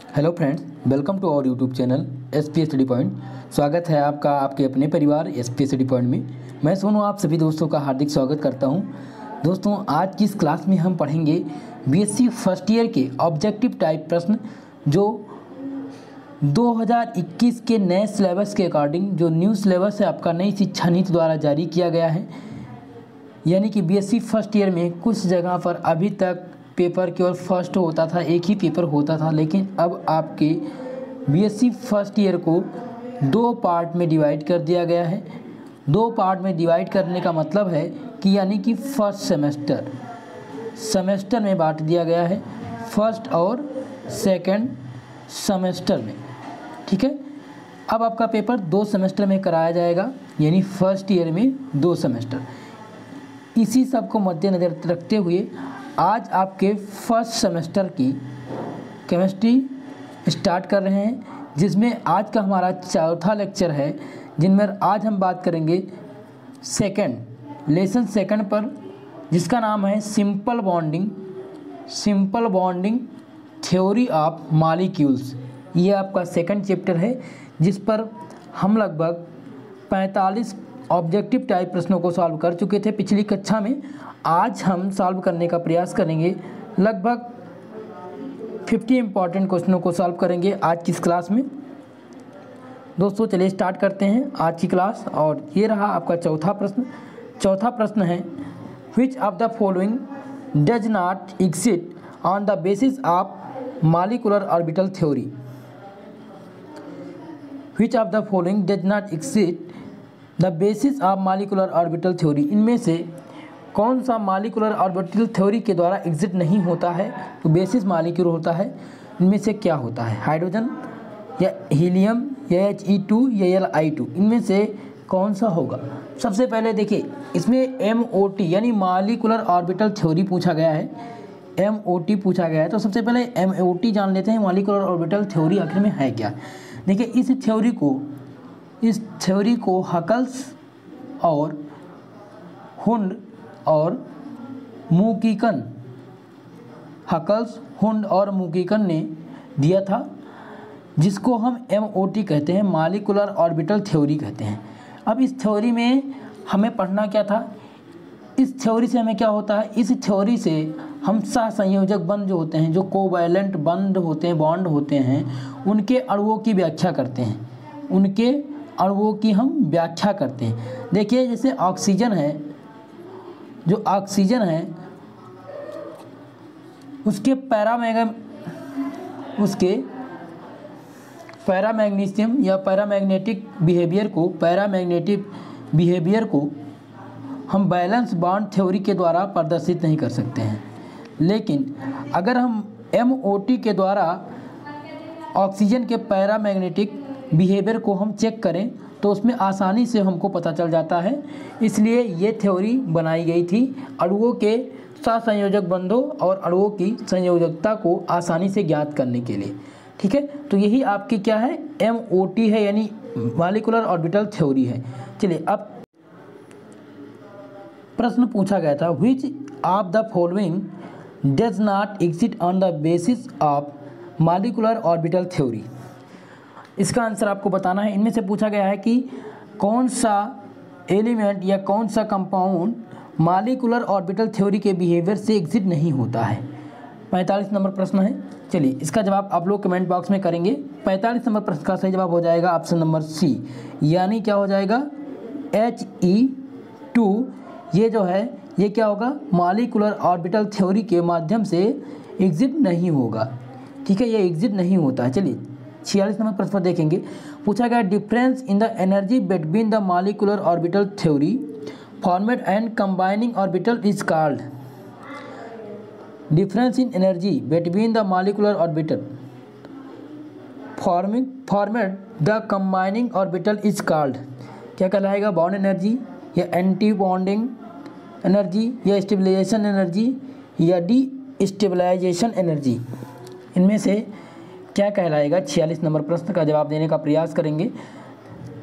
Hello friends welcome to our YouTube channel S P study point स्वागत है आपका आपके अपने परिवार एस पी स्टडी पॉइंट में। मैं सोनू, आप सभी दोस्तों का हार्दिक स्वागत करता हूँ। दोस्तों, आज की इस क्लास में हम पढ़ेंगे? बीएससी फ़र्स्ट ईयर के ऑब्जेक्टिव टाइप प्रश्न, जो 2021 के नए सिलेबस के अकॉर्डिंग जो न्यू सिलेबस है आपका नई शिक्षा नीति द्वारा जारी किया गया है। यानी कि बीएससी फ़र्स्ट ईयर में कुछ जगह पर अभी तक पेपर केवल फ़र्स्ट होता था, एक ही पेपर होता था, लेकिन अब आपके बीएससी फ़र्स्ट ईयर को दो पार्ट में डिवाइड कर दिया गया है। दो पार्ट में डिवाइड करने का मतलब है कि यानी कि फ़र्स्ट सेमेस्टर। सेमेस्टर में बांट दिया गया है, फ़र्स्ट और सेकंड सेमेस्टर में। ठीक है? अब आपका पेपर दो सेमेस्टर में कराया जाएगा, यानी फ़र्स्ट ईयर में दो सेमेस्टर। इसी सबको मद्देनज़र रखते हुए आज आपके फ़र्स्ट सेमेस्टर की केमिस्ट्री स्टार्ट कर रहे हैं, जिसमें आज का हमारा चौथा लेक्चर है जिनमें आज हम बात करेंगे सेकंड लेसन सेकंड पर, जिसका नाम है simple bonding simple bonding theory of molecules ये आपका सेकंड चैप्टर है, जिस पर हम लगभग 45 ऑब्जेक्टिव टाइप प्रश्नों को सॉल्व कर चुके थे पिछली कक्षा में। आज हम सॉल्व करने का प्रयास करेंगे। लगभग 50 इंपॉर्टेंट क्वेश्चनों को सॉल्व करेंगे आज की इस क्लास में। दोस्तों, चलिए स्टार्ट करते हैं आज की क्लास और ये रहा आपका चौथा प्रश्न। चौथा प्रश्न है which of the following does not exist on the basis of molecular orbital theory which of the following does not exist the basis of molecular orbital theory. इनमें से कौन सा मालिकुलर ऑर्बिटल थ्योरी के द्वारा एग्जिट नहीं होता है? तो बेसिस मालिक्यूल होता है। इनमें से क्या होता है? हाइड्रोजन या हीलियम या एच ई टू या एल आई टू इनमें से कौन सा होगा? सबसे पहले देखिए, इसमें एम ओ टी यानी मालिकुलर ऑर्बिटल थ्योरी पूछा गया है। एम ओ टी पूछा गया है। तो सबसे पहले एम ओ टी जान लेते हैं, मालिकुलर ऑर्बिटल थ्योरी आखिर में है क्या? देखिए, इस थ्योरी को इस थ्योरी को हकल्स और हुंड और मुकीकन, हकल्स, हुंड और मुकीकन ने दिया था, जिसको हम एमओटी कहते हैं मालिकुलर ऑर्बिटल थ्योरी कहते हैं। अब इस थ्योरी में हमें पढ़ना क्या था? इस थ्योरी से हमें क्या होता है? इस थ्योरी से हम सह संयोजक बंद जो होते हैं, जो कोवैलेंट बंद होते हैं बॉन्ड होते हैं, उनके अणुओं की व्याख्या करते हैं। उनके अणुओं की हम व्याख्या करते हैं। देखिए, जैसे ऑक्सीजन है, जो ऑक्सीजन है, उसके पैरामैग उसके पैरामैग्नीशियम या पैरामैग्नेटिक बिहेवियर को, पैरामैग्नेटिक बिहेवियर को हम बैलेंस बॉन्ड थ्योरी के द्वारा प्रदर्शित नहीं कर सकते हैं। लेकिन अगर हम एमओटी के द्वारा ऑक्सीजन के पैरामैग्नेटिक बिहेवियर को हम चेक करें तो उसमें आसानी से हमको पता चल जाता है। इसलिए ये थ्योरी बनाई गई थी अणुओं के संयोजक बंधों और अणुओं की संयोजकता को आसानी से ज्ञात करने के लिए। ठीक है? तो यही आपकी क्या है? एमओटी है, यानी मालिकुलर ऑर्बिटल थ्योरी है। चलिए, अब प्रश्न पूछा गया था which of the following does not exist on the basis of molecular orbital theory इसका आंसर आपको बताना है। इनमें से पूछा गया है कि कौन सा एलिमेंट या कौन सा कंपाउंड मालिकुलर ऑर्बिटल थ्योरी के बिहेवियर से एग्जिट नहीं होता है? पैंतालीस नंबर प्रश्न है। चलिए, इसका जवाब आप लोग कमेंट बॉक्स में करेंगे। पैंतालीस नंबर प्रश्न का सही जवाब हो जाएगा ऑप्शन नंबर सी। यानी क्या हो जाएगा? एच ई टू, ये जो है, ये क्या होगा? मालिकुलर ऑर्बिटल थ्योरी के माध्यम से एग्जिट नहीं होगा। ठीक है, ये एग्जिट नहीं होता है। चलिए छियालीस नंबर प्रश्न पर देखेंगे। पूछा गया difference in the energy between the molecular orbital theory formed and combining orbital is called difference in energy between the molecular orbital forming formed the combining orbital is called क्या कहलाएगा? बॉन्ड एनर्जी या anti bonding energy या stabilization energy या D stabilization energy इनमें से क्या कहलाएगा? छियालीस नंबर प्रश्न का जवाब देने का प्रयास करेंगे।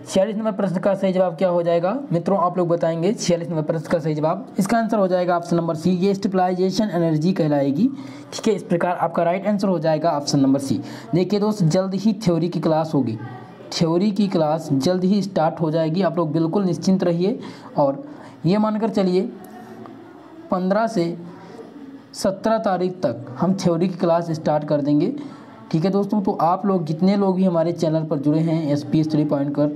छियालीस नंबर प्रश्न का सही जवाब क्या हो जाएगा? मित्रों, आप लोग बताएँगे छियालीस नंबर प्रश्न का सही जवाब। इसका आंसर हो जाएगा ऑप्शन नंबर सी, ये स्टेबलाइजेशन एनर्जी कहलाएगी। ठीक है, इस प्रकार आपका राइट आंसर हो जाएगा ऑप्शन नंबर सी। देखिए दोस्त, जल्द ही थ्योरी की क्लास होगी। थ्योरी की क्लास जल्द ही स्टार्ट हो जाएगी। आप लोग बिल्कुल निश्चिंत रहिए और ये मानकर चलिए, पंद्रह से सत्रह तारीख तक हम थ्योरी की क्लास स्टार्ट कर देंगे। ठीक है दोस्तों तो आप लोग जितने लोग भी हमारे चैनल पर जुड़े हैं S P S three point कर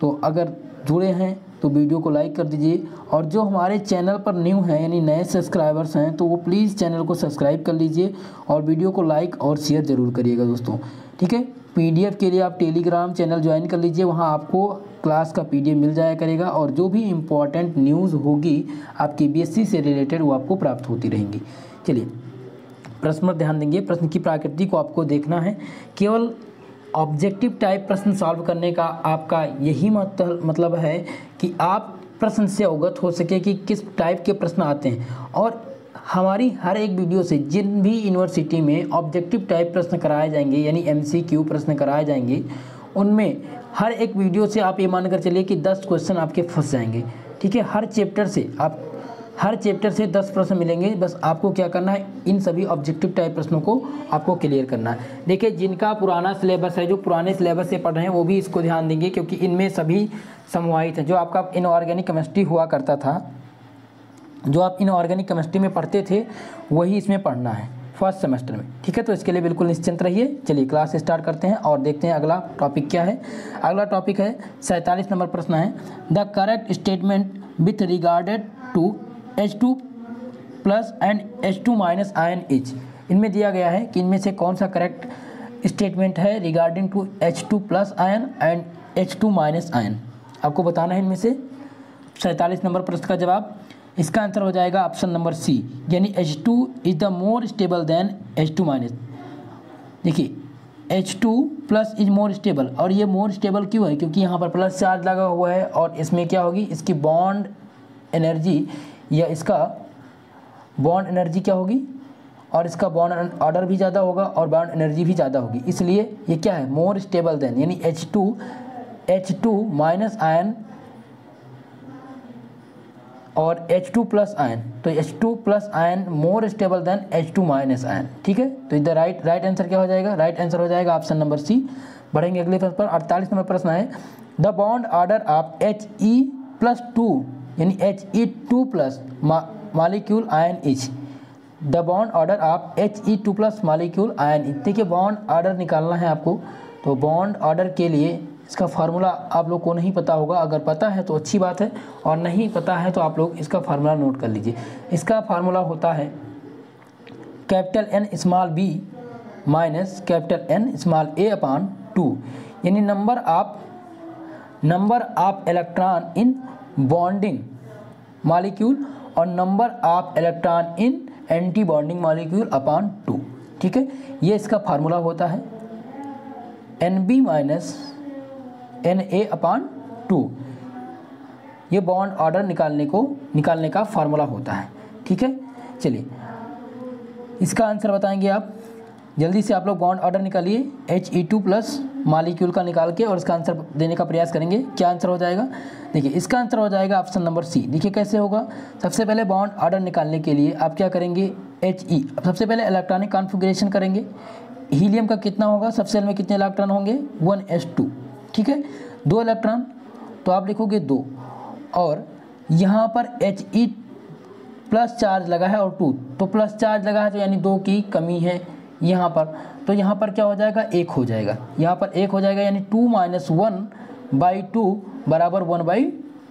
तो अगर जुड़े हैं तो वीडियो को लाइक कर दीजिए। और जो हमारे चैनल पर न्यू हैं, यानी नए सब्सक्राइबर्स हैं तो वो प्लीज़ चैनल को सब्सक्राइब कर लीजिए और वीडियो को लाइक और शेयर ज़रूर करिएगा दोस्तों। ठीक है? पीडीएफ के लिए आप टेलीग्राम चैनल ज्वाइन कर लीजिए, वहाँ आपको क्लास का पीडीएफ मिल जाया करेगा और जो भी इम्पोर्टेंट न्यूज़ होगी आपकी बीएससी से रिलेटेड वो आपको प्राप्त होती रहेंगी। चलिए प्रश्न पर ध्यान देंगे। प्रश्न की प्रकृति को आपको देखना है। केवल ऑब्जेक्टिव टाइप प्रश्न सॉल्व करने का आपका यही मतलब है कि आप प्रश्न से अवगत हो सके कि किस टाइप के प्रश्न आते हैं। और हमारी हर एक वीडियो से जिन भी यूनिवर्सिटी में ऑब्जेक्टिव टाइप प्रश्न कराए जाएँगे, यानी एमसीक्यू प्रश्न कराए जाएँगे, उनमें हर एक वीडियो से आप ये मान कर चलिए कि दस क्वेश्चन आपके फंस जाएँगे। ठीक है? हर चैप्टर से आप हर चैप्टर से दस प्रश्न मिलेंगे। बस आपको क्या करना है, इन सभी ऑब्जेक्टिव टाइप प्रश्नों को आपको क्लियर करना है। देखिए, जिनका पुराना सिलेबस है, जो पुराने सिलेबस से पढ़ रहे हैं, वो भी इसको ध्यान देंगे, क्योंकि इनमें सभी समवाहित हैं। जो आपका इनऑर्गेनिक केमिस्ट्री हुआ करता था, जो आप इनऑर्गेनिक केमिस्ट्री में पढ़ते थे, वही इसमें पढ़ना है फ़र्स्ट सेमेस्टर में। ठीक है तो इसके लिए बिल्कुल निश्चिंत रहिए। चलिए क्लास स्टार्ट करते हैं और देखते हैं अगला टॉपिक क्या है। अगला टॉपिक है सैंतालीस नंबर प्रश्न है। The correct statement with regarded to H two plus and H two minus ion H इनमें दिया गया है कि इनमें से कौन सा करेक्ट स्टेटमेंट है regarding to H two plus ion and H two minus ion आपको बताना है इनमें से। सैंतालीस नंबर प्रश्न का जवाब। इसका आंसर हो जाएगा ऑप्शन नंबर सी यानी H two is the more stable than H two minus देखिए H two plus is more stable और ये मोर स्टेबल क्यों है? क्योंकि यहाँ पर प्लस चार्ज लगा हुआ है और इसमें क्या होगी? इसकी बॉन्ड एनर्जी या इसका बॉन्ड एनर्जी क्या होगी? और इसका बॉन्ड ऑर्डर भी ज़्यादा होगा और बॉन्ड एनर्जी भी ज़्यादा होगी। इसलिए ये क्या है? मोर स्टेबल देन यानी H two H two minus ion और एच टू प्लस आयन तो H two plus ion more stable than H two minus ion ठीक है? तो इधर राइट राइट आंसर क्या हो जाएगा? राइट आंसर हो जाएगा ऑप्शन नंबर सी बढ़ेंगे अगले प्रश्न पर। अड़तालीस नंबर प्रश्न है। The bond order of H E plus two यानी H E two plus molecule ion each the bond order आप H E two plus molecule ion each देखिए बॉन्ड ऑर्डर निकालना है आपको। तो बॉन्ड ऑर्डर के लिए इसका फार्मूला आप लोग को नहीं पता होगा। अगर पता है तो अच्छी बात है। और नहीं पता है तो आप लोग इसका फार्मूला नोट कर लीजिए। इसका फार्मूला होता है capital N small B minus capital N small A upon two यानी नंबर आप number of electron in bonding molecule और number of electron in anti bonding molecule upon two ठीक है? ये इसका फार्मूला होता है N B minus N A upon two ये बॉन्ड ऑर्डर निकालने को, निकालने का फार्मूला होता है। ठीक है? चलिए, इसका आंसर बताएँगे आप। जल्दी से आप लोग बॉन्ड ऑर्डर निकालिए H E two plus molecule का निकाल के और इसका आंसर देने का प्रयास करेंगे। क्या आंसर हो जाएगा? देखिए इसका आंसर हो जाएगा ऑप्शन नंबर सी। देखिए कैसे होगा? सबसे पहले बॉन्ड ऑर्डर निकालने के लिए आप क्या करेंगे? एच ई e, सबसे पहले इलेक्ट्रॉनिक कॉन्फिग्रेशन करेंगे। हीलियम का कितना होगा? सबसे में कितने इलेक्ट्रॉन होंगे? One S two. ठीक है? दो इलेक्ट्रॉन तो आप लिखोगे दो। और यहाँ पर एच ई प्लस चार्ज लगा है और टू तो प्लस चार्ज लगा है तो यानी दो की कमी है यहाँ पर। तो यहाँ पर क्या हो जाएगा? एक हो जाएगा। यहाँ पर एक हो जाएगा यानी two minus one by two बराबर one by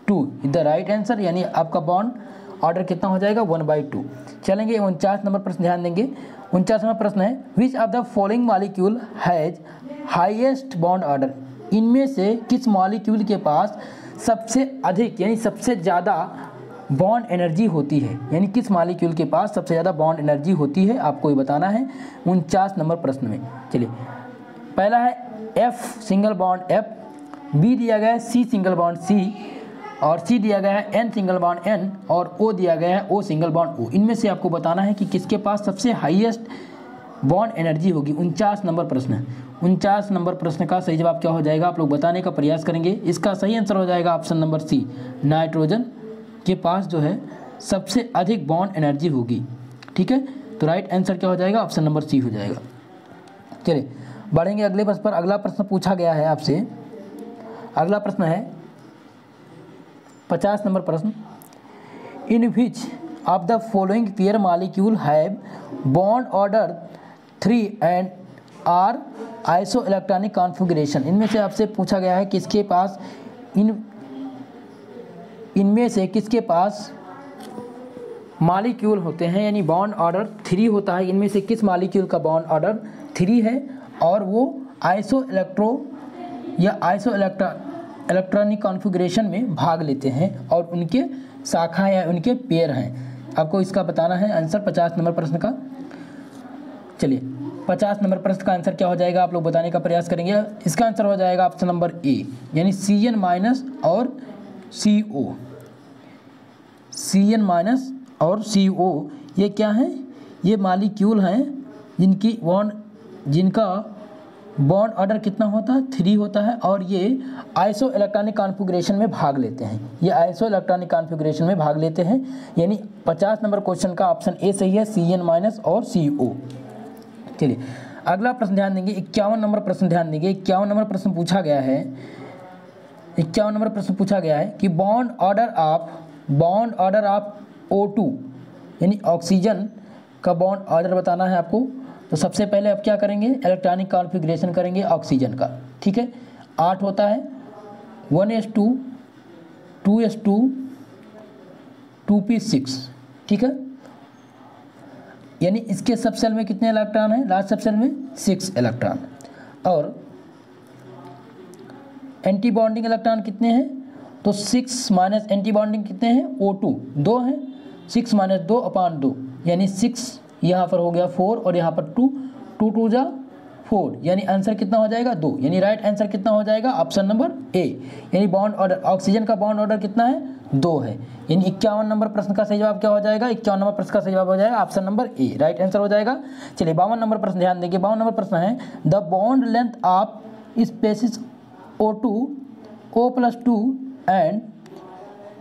two. The right answer यानी आपका बॉन्ड ऑर्डर कितना हो जाएगा? One by two. चलेंगे, उनचास नंबर प्रश्न ध्यान देंगे। उनचास नंबर प्रश्न है which of the following molecule has highest bond order इनमें से किस मॉलिक्यूल के पास सबसे अधिक, यानी सबसे ज़्यादा बॉन्ड एनर्जी होती है। यानी किस मालिक्यूल के पास सबसे ज़्यादा बॉन्ड एनर्जी होती है, आपको ये बताना है उनचास नंबर प्रश्न में। चलिए, पहला है F single bond F B दिया गया है सी सिंगल बॉन्ड सी और सी दिया गया है एन सिंगल बॉन्ड एन और ओ दिया गया है ओ सिंगल बॉन्ड ओ इनमें से आपको बताना है कि किसके पास सबसे हाईएस्ट बॉन्ड एनर्जी होगी। उनचास नंबर प्रश्न उनचास नंबर प्रश्न का सही जवाब क्या हो जाएगा? आप लोग बताने का प्रयास करेंगे। इसका सही आंसर हो जाएगा ऑप्शन नंबर सी नाइट्रोजन के पास जो है सबसे अधिक बॉन्ड एनर्जी होगी। ठीक है? तो राइट आंसर क्या हो जाएगा? ऑप्शन नंबर सी हो जाएगा। चलिए, बढ़ेंगे अगले प्रश्न पर। अगला प्रश्न पूछा गया है आपसे। अगला प्रश्न है, पचास नंबर प्रश्न। In which of the following pair molecule have bond order three and are isoelectronic configuration इनमें से आपसे पूछा गया है, किसके पास इन इनमें से किसके पास मालिक्यूल होते हैं? यानी बॉन्ड ऑर्डर थ्री होता है। इनमें से किस मालिक्यूल का बॉन्ड ऑर्डर थ्री है? और वो आइसो इलेक्ट्रो या आइसो इलेक्ट्रा इलेक्ट्रॉनिक कॉन्फ़िगरेशन में भाग लेते हैं और उनके शाखा या उनके पेयर हैं। आपको इसका बताना है आंसर पचास नंबर प्रश्न का। चलिए, पचास नंबर प्रश्न का आंसर क्या हो जाएगा? आप लोग बताने का प्रयास करेंगे। इसका आंसर हो जाएगा ऑप्शन नंबर ए, यानी सी एन माइनस और सी ओ सी एन माइनस और सी ओ ये क्या हैं? ये मालिक्यूल हैं, जिनकी बॉन्ड जिनका बॉन्ड ऑर्डर कितना होता है? थ्री होता है और ये आइसो इलेक्ट्रॉनिक कॉन्फ़िगरेशन में भाग लेते हैं। ये आइसो इलेक्ट्रॉनिक कॉन्फ़िगरेशन में भाग लेते हैं। यानी पचास नंबर क्वेश्चन का ऑप्शन ए सही है सी एन माइनस और सी ओ चलिए, अगला प्रश्न ध्यान देंगे। इक्यावन नंबर प्रश्न ध्यान देंगे। इक्यावन नंबर प्रश्न पूछा गया है। इक्यावन नंबर प्रश्न पूछा गया है कि bond order of bond order of O two यानी ऑक्सीजन का बॉन्ड ऑर्डर बताना है आपको। तो सबसे पहले आप क्या करेंगे? इलेक्ट्रॉनिक कॉन्फ़िगरेशन करेंगे ऑक्सीजन का, ठीक है? आठ होता है। One S two two S two two P six, ठीक है? यानी इसके सब सेल में कितने इलेक्ट्रॉन हैं? लास्ट सब सेल में सिक्स इलेक्ट्रॉन। और एंटी बॉन्डिंग इलेक्ट्रॉन कितने हैं? तो सिक्स माइनस एंटी बॉन्डिंग कितने हैं? ओ टू दो हैं। सिक्स माइनस दो अपान दो। यानी सिक्स यहाँ पर हो गया फोर और यहाँ पर टू टू टू जा फोर यानी आंसर कितना हो जाएगा? दो। यानी राइट आंसर कितना हो जाएगा? ऑप्शन नंबर ए यानी बॉन्ड ऑर्डर ऑक्सीजन का बॉन्ड ऑर्डर कितना है? दो है। यानी इक्यावन नंबर प्रश्न का सही जवाब क्या हो जाएगा? इक्यावन नंबर प्रश्न का सही जवाब हो जाएगा? Option number A right answer हो जाएगा। चलिए बावन नंबर प्रश्न, ध्यान देंगे। बावन नंबर प्रश्न है the bond length of species O two O plus two and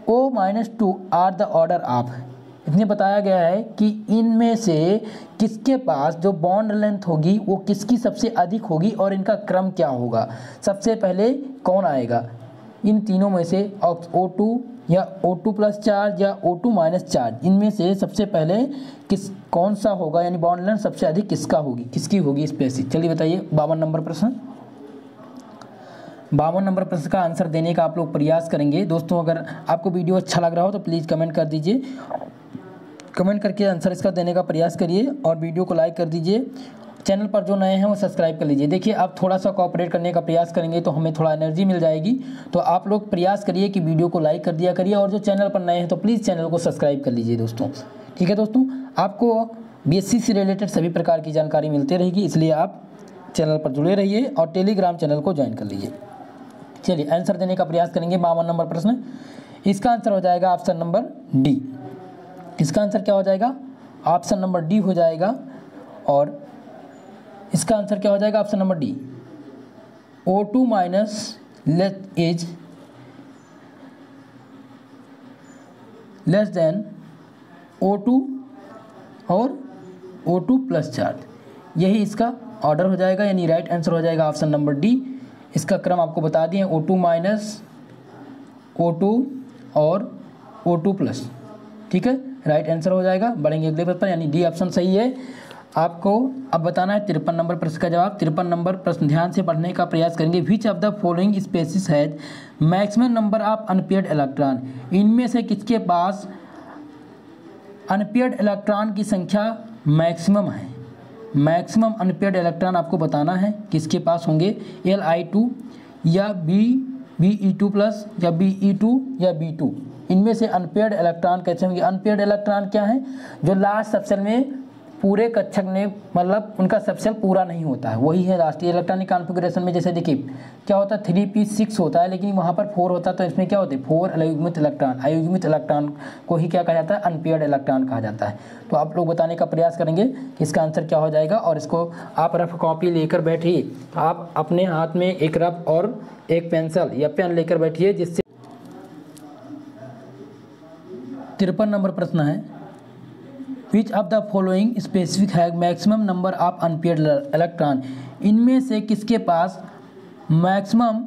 O minus two are the order of इसमें बताया गया है कि इनमें से किसके पास जो बॉन्ड लेंथ होगी, वो किसकी सबसे अधिक होगी और इनका क्रम क्या होगा? सबसे पहले कौन आएगा? इन तीनों में से ओ टू या ओ टू प्लस चार्ज या ओ टू माइनस चार्ज इनमें से सबसे पहले किस, कौन सा होगा? यानी बॉन्ड लेंथ सबसे अधिक किसका होगी? किसकी होगी स्पेसिस चलिए बताइए, बावन नंबर प्रश्न। बावन नंबर प्रश्न का आंसर देने का आप लोग प्रयास करेंगे। दोस्तों, अगर आपको वीडियो अच्छा लग रहा हो तो प्लीज़ कमेंट कर दीजिए। कमेंट करके आंसर इसका देने का प्रयास करिए और वीडियो को लाइक कर दीजिए। चैनल पर जो नए हैं वो सब्सक्राइब कर लीजिए। देखिए आप थोड़ा सा कॉपरेट करने का प्रयास करेंगे तो हमें थोड़ा एनर्जी मिल जाएगी। तो आप लोग प्रयास करिए कि वीडियो को लाइक कर दिया करिए और जो चैनल पर नए हैं तो प्लीज़ चैनल को सब्सक्राइब कर लीजिए दोस्तों। ठीक है दोस्तों, आपको बीएससी से रिलेटेड सभी प्रकार की जानकारी मिलती रहेगी, इसलिए आप चैनल पर जुड़े रहिए और टेलीग्राम चैनल को ज्वाइन कर लीजिए। चलिए आंसर देने का प्रयास करेंगे, बावन नंबर प्रश्न। इसका आंसर हो जाएगा ऑप्शन नंबर डी इसका आंसर क्या हो जाएगा? ऑप्शन नंबर डी हो जाएगा और इसका आंसर क्या हो जाएगा? Option number D O two minus less edge less than O two और ओ टू प्लस चार्ज यही इसका ऑर्डर हो जाएगा, यानी राइट आंसर हो जाएगा ऑप्शन नंबर डी इसका क्रम आपको बता दिए O two minus O two और ओ टू प्लस ठीक है? राइट आंसर हो जाएगा। बढ़ेंगे अगले पर यानी डी ऑप्शन सही है। आपको अब बताना है तिरपन नंबर प्रश्न का जवाब। तिरपन नंबर प्रश्न ध्यान से पढ़ने का प्रयास करेंगे। Which of the following species has maximum number of unpaired electron इनमें से किसके पास अनपेयर्ड इलेक्ट्रॉन की संख्या मैक्सिमम है? मैक्सिमम अनपेड इलेक्ट्रॉन आपको बताना है किसके पास होंगे? एल आई टू या B B E two plus या बी ई टू या बी टू इनमें से अनपेड इलेक्ट्रॉन कैसे होंगे? अनपेड इलेक्ट्रॉन क्या है? जो लास्ट सेक्शन में पूरे कक्षक ने मतलब उनका सबसेल पूरा नहीं होता है। वही है राष्ट्रीय इलेक्ट्रॉनिक कॉन्फ़िगरेशन में जैसे देखिए, क्या होता है? थ्री पी सिक्स होता है, लेकिन वहाँ पर फोर होता है तो इसमें क्या होते हैं? फोर अयुग्मित इलेक्ट्रॉन। अयुग्मित इलेक्ट्रॉन को ही क्या कहा जाता है? अनपेयर्ड इलेक्ट्रॉन कहा जाता है। तो आप लोग बताने का प्रयास करेंगे कि इसका आंसर क्या हो जाएगा, और इसको आप रफ कॉपी लेकर बैठिए। आप अपने हाथ में एक रफ और एक पेंसिल या पेन लेकर बैठिए, जिससे तिरपन नंबर प्रश्न है। Which of the following specific है maximum number of unpaired electron इनमें से किसके पास मैक्सिमम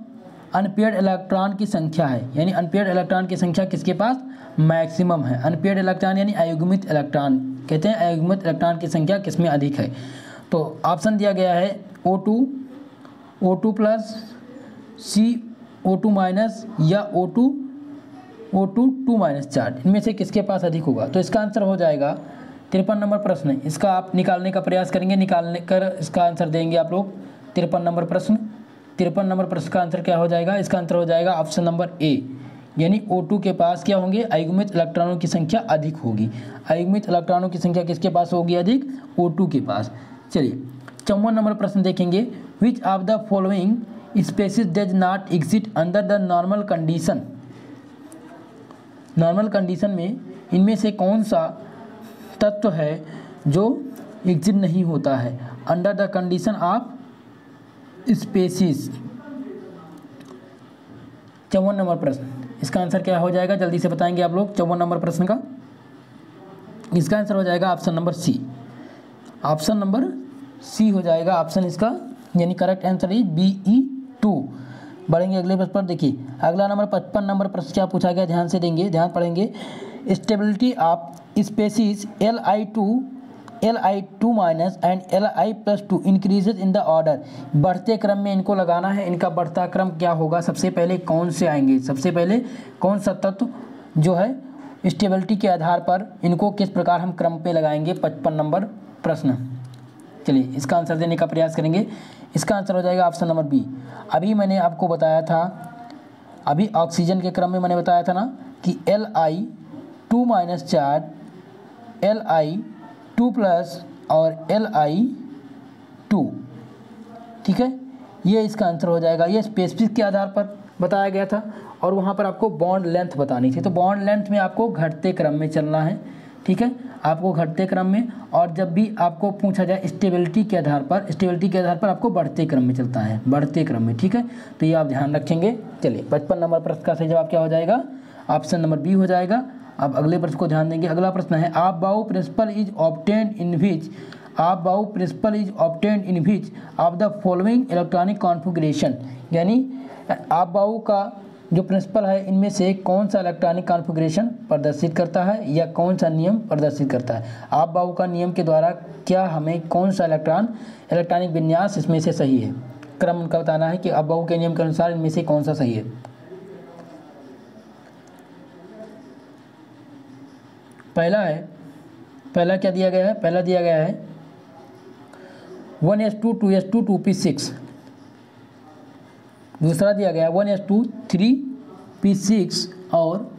अनपेड इलेक्ट्रॉन की संख्या है? यानी अनपेड इलेक्ट्रॉन की संख्या किसके पास? मैक्सिमम है। अनपेड इलेक्ट्रॉन यानी अयुग्मित इलेक्ट्रॉन कहते हैं अयुग्मित इलेक्ट्रॉन की संख्या किसमें अधिक है? तो ऑप्शन दिया गया है O two O two plus C O two minus या O two O two two minus चार इनमें से किसके पास अधिक होगा? तो इसका आंसर हो जाएगा तिरपन नंबर प्रश्न इसका आप निकालने का प्रयास करेंगे, निकालने कर इसका आंसर देंगे आप लोग। तिरपन नंबर प्रश्न, तिरपन नंबर प्रश्न का आंसर क्या हो जाएगा? इसका आंसर हो जाएगा ऑप्शन नंबर ए, यानी O2 के पास क्या होंगे? अयुग्मित इलेक्ट्रॉनों की संख्या अधिक होगी। अयुग्मित इलेक्ट्रॉनों की संख्या किसके पास होगी? अधिक O2 के पास। चलिए, चौवन नंबर प्रश्न देखेंगे। Which of the following species does not exist under the normal condition normal condition में इनमें से कौन सा तत्व है जो एग्जिट नहीं होता है। Under the condition of species चौवन नंबर प्रश्न। इसका आंसर क्या हो जाएगा? जल्दी से बताएँगे आप लोग। चौवन नंबर प्रश्न का। इसका आंसर हो जाएगा option number C option number C हो जाएगा। ऑप्शन इसका, यानी correct answer is B E two बढ़ेंगे अगले प्रश्न पर। देखिए, अगला नंबर, पचपन नंबर प्रश्न क्या पूछा गया? ध्यान से देंगे, ध्यान पढ़ेंगे। Stability of species L I two L I two minus and L I plus two increases in the order बढ़ते क्रम में इनको लगाना है। इनका बढ़ता क्रम क्या होगा? सबसे पहले कौन से आएँगे? सबसे पहले कौन सा तत्व जो है स्टेबिलिटी के आधार पर इनको किस प्रकार हम क्रम पे लगाएँगे? पचपन नंबर प्रश्न। चलिए, इसका आंसर देने का प्रयास करेंगे। इसका आंसर हो जाएगा ऑप्शन नंबर बी अभी मैंने आपको बताया था, अभी ऑक्सीजन के क्रम में मैंने बताया था ना, कि एल आई टू माइनस चार एल आई टू प्लस और एल आई टू ठीक है? ये इसका आंसर हो जाएगा। ये स्पेसिफिक के आधार पर बताया गया था और वहाँ पर आपको बॉन्ड लेंथ बतानी थी। तो बॉन्ड लेंथ में आपको घटते क्रम में चलना है। ठीक है? आपको घटते क्रम में और जब भी आपको पूछा जाए स्टेबिलिटी के आधार पर स्टेबिलिटी के आधार पर आपको बढ़ते क्रम में चलता है। बढ़ते क्रम में, ठीक है? तो ये आप ध्यान रखेंगे। चलिए, पचपन नंबर प्रश्न का सही जवाब क्या हो जाएगा? ऑप्शन नंबर बी हो जाएगा। अब अगले प्रश्न को ध्यान देंगे। अगला प्रश्न है, Aufbau principle is obtained in which? Aufbau principle is obtained in which? Of the following electronic configuration. यानी, आप बाउ का जो प्रिंसिपल है, इनमें से कौन सा इलेक्ट्रॉनिक कॉन्फ़िगरेशन प्रदर्शित करता है या कौन सा नियम प्रदर्शित करता है? आप बाहू का नियम के द्वारा क्या हमें कौन सा इलेक्ट्रॉन, इलेक्ट्रॉनिक विन्यास इसमें से सही है? क्रम उनका बताना है कि अब बाहू के नियम के अनुसार इनमें से कौन सा सही है। पहला है, पहला क्या दिया गया है? पहला दिया गया है one S two two S two two P six दूसरा दिया गया one S two three P six और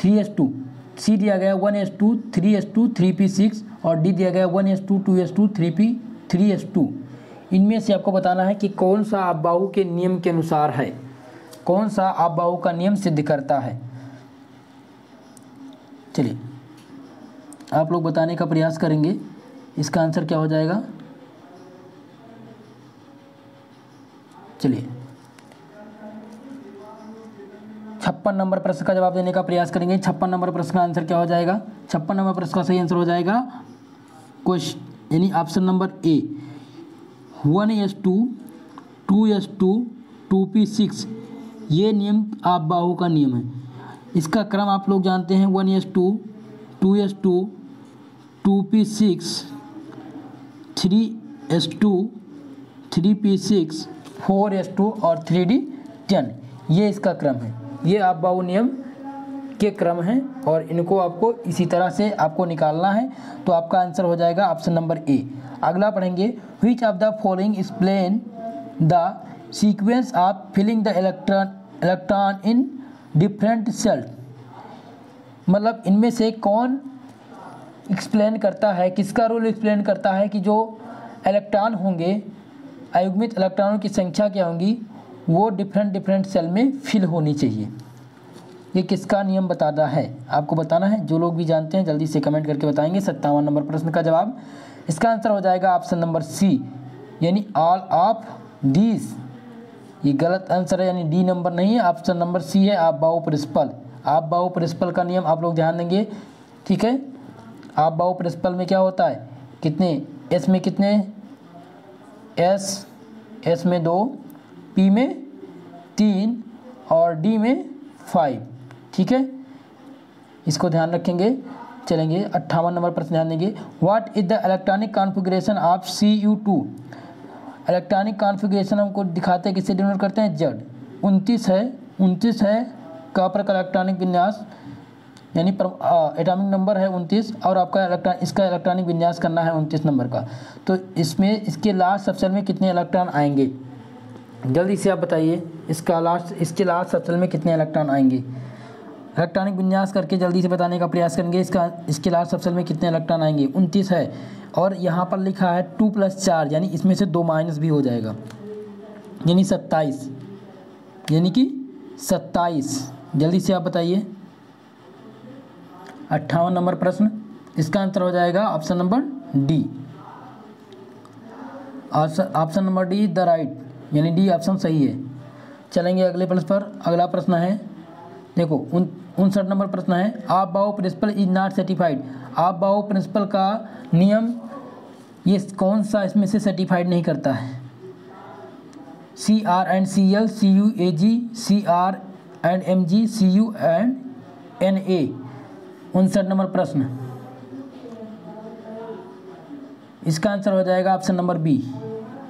थ्री एस टू सी दिया गया one S two three S two three P six और डी दिया गया one S two two S two three P three S two इनमें से आपको बताना है कि कौन सा आप बाहू के नियम के अनुसार है, कौन सा आप बाहू का नियम सिद्ध करता है। चलिए, आप लोग बताने का प्रयास करेंगे, इसका आंसर क्या हो जाएगा? चलिए, छप्पन नंबर प्रश्न का जवाब देने का प्रयास करेंगे। छप्पन नंबर प्रश्न का आंसर क्या हो जाएगा? छप्पन नंबर प्रश्न का सही आंसर हो जाएगा क्वेश्चन, यानी option number A, one S two two S two two P six, ये नियम आप बाहू का नियम है। इसका क्रम आप लोग जानते हैं one S two two S two two P six three S two three P six four S two और थ्री डी टेन ये इसका क्रम है। ये आप नियम के क्रम हैं और इनको आपको इसी तरह से आपको निकालना है तो आपका आंसर हो जाएगा ऑप्शन नंबर ए अगला पढ़ेंगे which of the following explain the sequence of filling the electron electron in different shell मतलब इनमें से कौन एक्सप्लेन करता है, किसका रोल एक्सप्लेन करता है कि जो इलेक्ट्रॉन होंगे अयुग्मित इलेक्ट्रॉनों की संख्या क्या होंगी, वो डिफरेंट डिफरेंट सेल में फिल होनी चाहिए। ये किसका नियम बताता है? आपको बताना है, जो लोग भी जानते हैं, जल्दी से कमेंट करके बताएँगे। सत्तावन नंबर प्रश्न का जवाब, इसका आंसर हो जाएगा ऑप्शन नंबर सी यानी ऑल ऑफ़ दीज ये गलत आंसर है, यानी डी नंबर नहीं है ऑप्शन नंबर सी है, आप बाओ प्रिंसिपल आप बाओ प्रिंसिपल का नियम आप लोग ध्यान देंगे, ठीक है? आप बाओ प्रिंसिपल में क्या होता है? कितने? एस में कितने? एस एस में दो पी में तीन और डी में फाइव ठीक है? इसको ध्यान रखेंगे। चलेंगे, अट्ठावन नंबर प्रश्न ध्यान देंगे। What is the electronic configuration of C U two electronic configuration हमको दिखाते हैं किससे डिनोट करते हैं? जड उनतीस है उनतीस है कापर का इलेक्ट्रॉनिक विन्यास? यानी एटॉमिक नंबर है उनतीस और आपका इलेक्ट्रॉन इसका इलेक्ट्रॉनिक विन्यास करना है उनतीस नंबर का। तो इसमें, इसके लास्ट सबसेल में कितने इलेक्ट्रॉन आएँगे? जल्दी से आप बताइए, इसका लास्ट इसके लास्ट सबसेल में कितने इलेक्ट्रॉन आएँगे? इलेक्ट्रॉनिक विन्यास करके जल्दी से बताने का प्रयास करेंगे। इसका, इसके लास्ट सबसेल में कितने इलेक्ट्रॉन आएँगे? उनतीस है। और यहाँ पर लिखा है टू प्लस चार, यानी इसमें से दो माइनस भी हो जाएगा। यानी सत्ताईस। यानी कि सत्ताईस। जल्दी से आप बताइए। अट्ठावन नंबर प्रश्न। इसका आंसर हो जाएगा option number D. Option number D, the right. यानी डी ऑप्शन सही है। चलेंगे अगले प्रश्न पर। अगला प्रश्न है, देखो उनसठ नंबर प्रश्न है। आप बाओ प्रिंसिपल इज़ नॉट सर्टिफाइड आप बाओ प्रिंसिपल का नियम ये कौन सा इसमें से सर्टिफाइड नहीं करता है? C R and C L C U A G C R and M G C U and N A उनसठ नंबर प्रश्न। इसका आंसर हो जाएगा option number B.